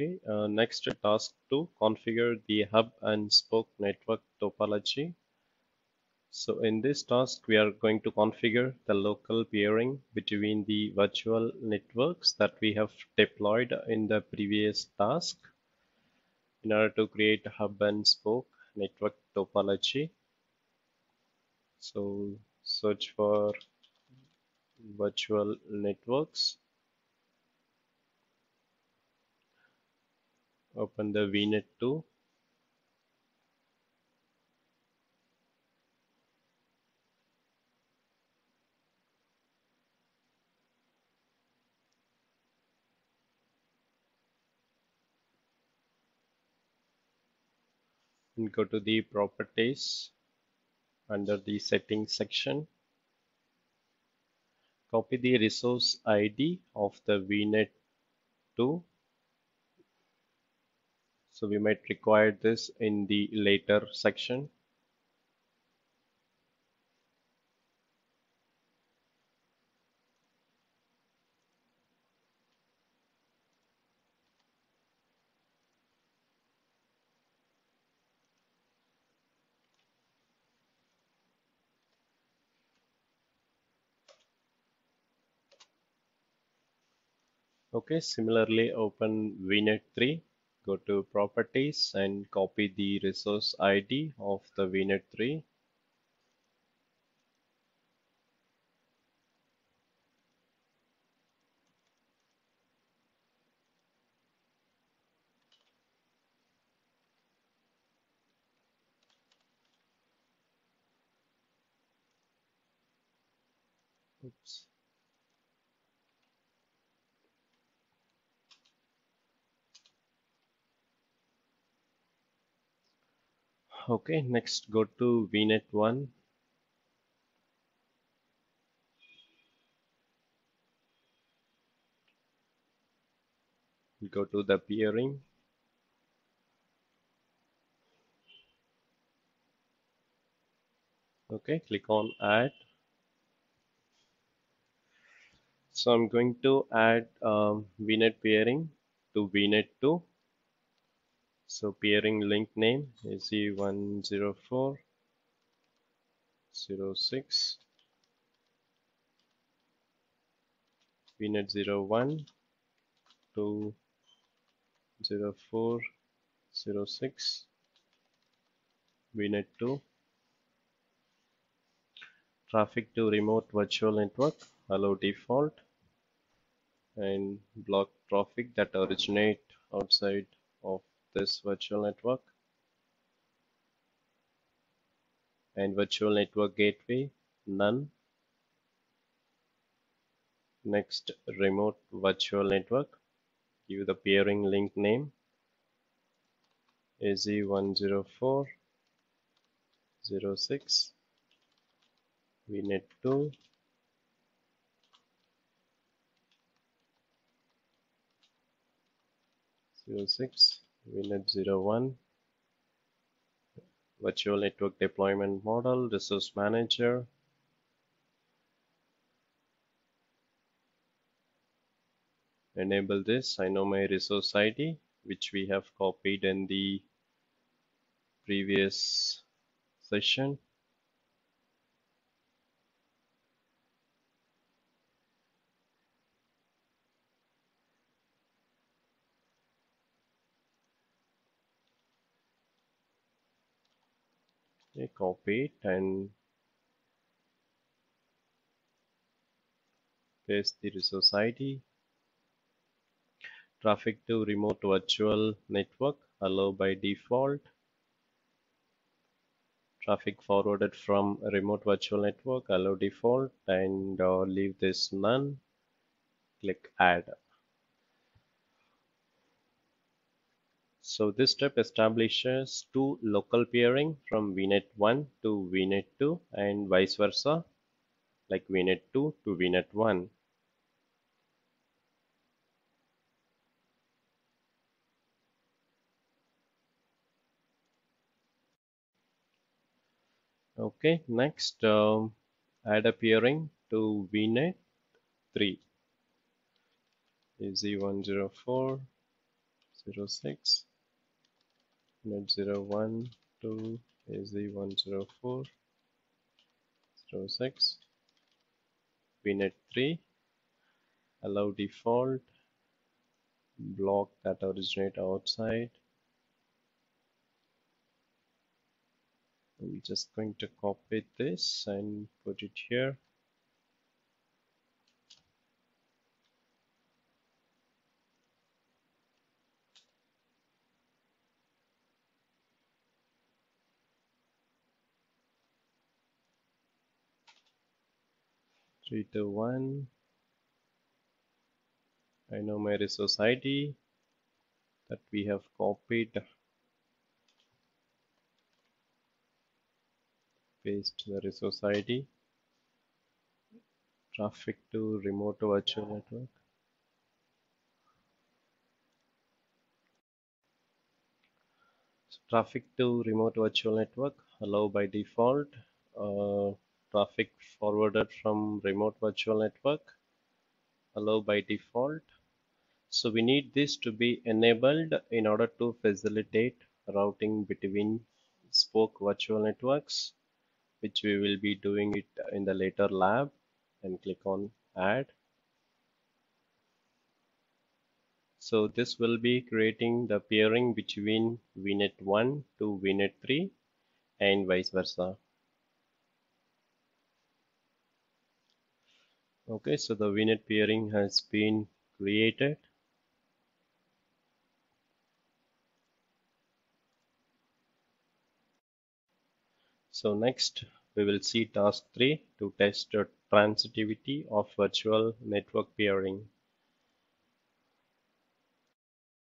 Okay, uh, next task to configure the hub and spoke network topology. So in this task, we are going to configure the local peering between the virtual networks that we have deployed in the previous task in order to create hub and spoke network topology. So search for virtual networks open the VNet 2 and go to the properties under the settings section. Copy the resource ID of the VNet 2 so we might require this in the later section. Okay similarly open VNet 3 go to properties and copy the resource ID of the VNet 3 Oops. Okay, next go to VNet 1. Go to the peering. Okay, click on add. So I'm going to add um, VNet peering to VNet 2 so peering link name is AZ104 06 VNet 01 to 04 06 VNet 2 traffic to remote virtual network allow default. And block traffic that originate outside of this virtual network and virtual network gateway none. Next remote virtual network. Give the peering link name AZ104 06 VNet 2 06 VNet 01 virtual network deployment model resource manager. Enable this. I know my resource ID which we have copied in the previous session okay, copy it and paste the resource ID traffic to remote virtual network allow by default. Traffic forwarded from remote virtual network allow default and uh, leave this none. Click add So this step establishes two local peering from VNet 1 to VNet 2 and vice versa like VNet 2 to VNet 1. Okay, next um, add a peering to VNet 3 AZ104 06 net 01 2 is the 104 06 VNet 3 allow default. Block that originate outside. I'm just going to copy this and put it here three to one. I know my resource ID that we have copied paste the resource ID traffic to remote virtual network. So traffic to remote virtual network allow by default uh, traffic forwarded from remote virtual network allow by default. So we need this to be enabled in order to facilitate routing between spoke virtual networks which we will be doing it in the later lab and click on add. So this will be creating the peering between VNet 1 to VNet 3 and vice versa okay so the VNet peering has been created. So next we will see task 3 to test the transitivity of virtual network peering